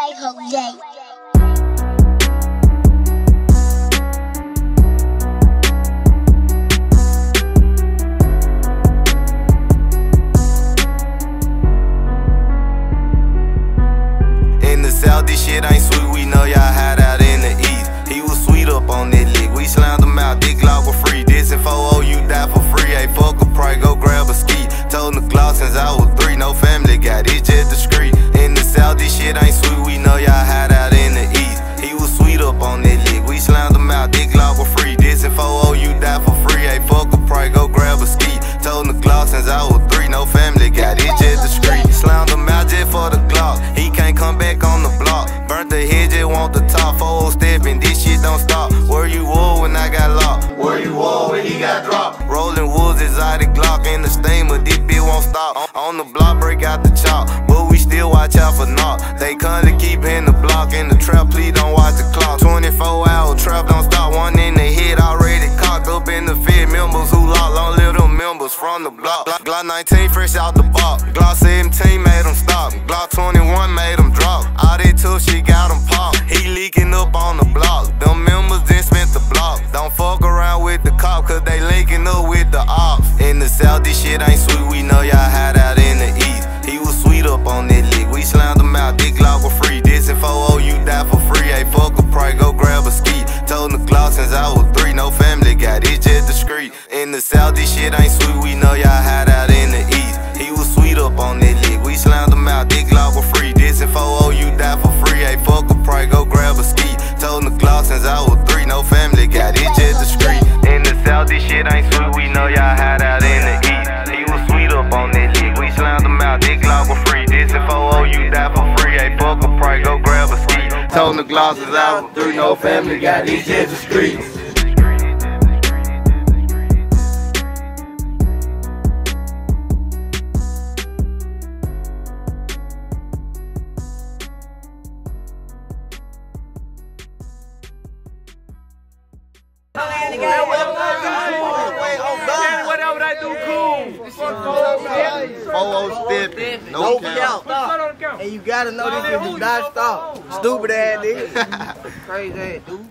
way, the south, this shit ain't sweet. We know y'all hide out in the east. He was sweet up on that lick. We slammed him out. Dick Glock was free. This and 4 you die for free. Hey, fuck a price, go grab a ski. Told the Glock since I was three. No family got it, shit ain't sweet. We know y'all hide out in the east. He was sweet up on that lick. We slammed him out. Dick Glock was free. This and 4 you die for free. Hey, fuck a price, go grab a ski. Told the Glock since I was three. No family got it, just discreet. Slammed him out just for the Glock. He can't come back on the block. Burnt the head, just want the top. Four oh stepping, this shit don't stop. Where you were when I got locked? Where you were when he got dropped? Rolling woods, exotic Glock in the steamer. This bitch won't stop. On the block, still watch out for knock. They come to keep in the block. In the trap, please don't watch the clock. 24 hour trap, don't stop. One in the head, already cocked up in the Fed members who lock. Long live them members from the block. Glock, Glock 19 fresh out the box. Glock 17 made them stop. Glock 21 made them drop. All they took she got them pop. He leaking up on the block. Them members then spent the block. Don't fuck around with the cop, cause they linking up with the ops. In the south, this shit ain't sweet. We know y'all hide In the south, this shit ain't sweet. We know y'all hide out in the east. He was sweet up on that lick. We slammed him out. Dick Glock was free. This and 4 you die for free. Hey, fuck a price, go grab a ski. Told the Glock since I was three. No family got it, just discreet. In the south, this shit ain't sweet. We know y'all hide out in the east. He was sweet up on that lick. We slammed him out. Dick Glock was free. This and 4 you die for free. Hey, fuck a price, go grab a ski. Told the Glock since I was three. No family got it, just discreet. Whatever 450. No, no count. count. And you gotta know this is not stop. Stupid ass nigga. Crazy ass dude.